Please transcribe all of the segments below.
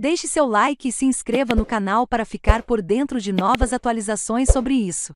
Deixe seu like e se inscreva no canal para ficar por dentro de novas atualizações sobre isso.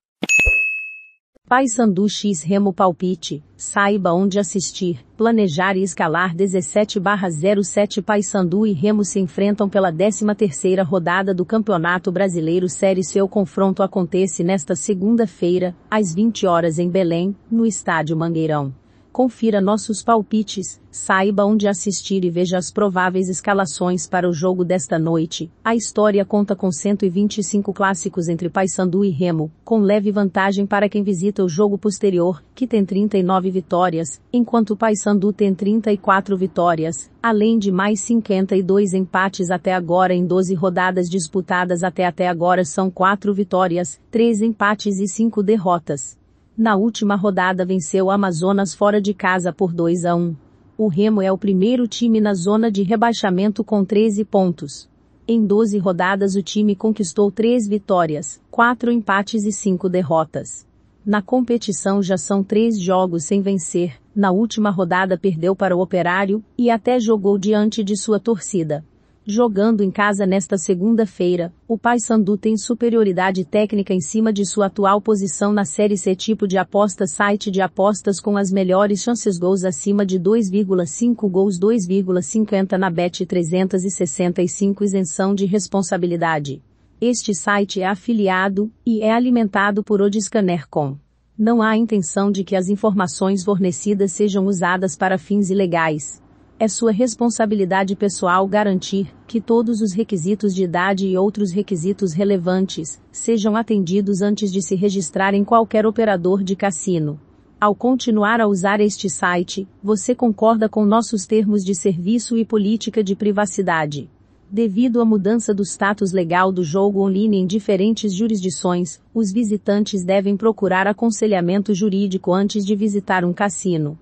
Paysandu X Remo Palpite, saiba onde assistir, planejar e escalar 17/07 Paysandu e Remo se enfrentam pela 13ª rodada do Campeonato Brasileiro Série. O confronto acontece nesta segunda-feira, às 20 horas em Belém, no Estádio Mangueirão. Confira nossos palpites, saiba onde assistir e veja as prováveis escalações para o jogo desta noite. A história conta com 125 clássicos entre Paysandu e Remo, com leve vantagem para quem visita o jogo posterior, que tem 39 vitórias, enquanto Paysandu tem 34 vitórias, além de mais 52 empates até agora em 12 rodadas disputadas até até agora são 4 vitórias, 3 empates e 5 derrotas. Na última rodada venceu o Amazonas fora de casa por 2 a 1. O Remo é o primeiro time na zona de rebaixamento com 13 pontos. Em 12 rodadas o time conquistou 3 vitórias, 4 empates e 5 derrotas. Na competição já são 3 jogos sem vencer, na última rodada perdeu para o Operário, e até jogou diante de sua torcida. Jogando em casa nesta segunda-feira, o Paysandu tem superioridade técnica em cima de sua atual posição na Série C tipo de aposta site de apostas com as melhores chances gols acima de 2,5 gols 2,50 na Bet 365 isenção de responsabilidade. Este site é afiliado e é alimentado por Odiscaner.com. Não há intenção de que as informações fornecidas sejam usadas para fins ilegais. É sua responsabilidade pessoal garantir que todos os requisitos de idade e outros requisitos relevantes sejam atendidos antes de se registrar em qualquer operador de cassino. Ao continuar a usar este site, você concorda com nossos termos de serviço e política de privacidade. Devido à mudança do status legal do jogo online em diferentes jurisdições, os visitantes devem procurar aconselhamento jurídico antes de visitar um cassino.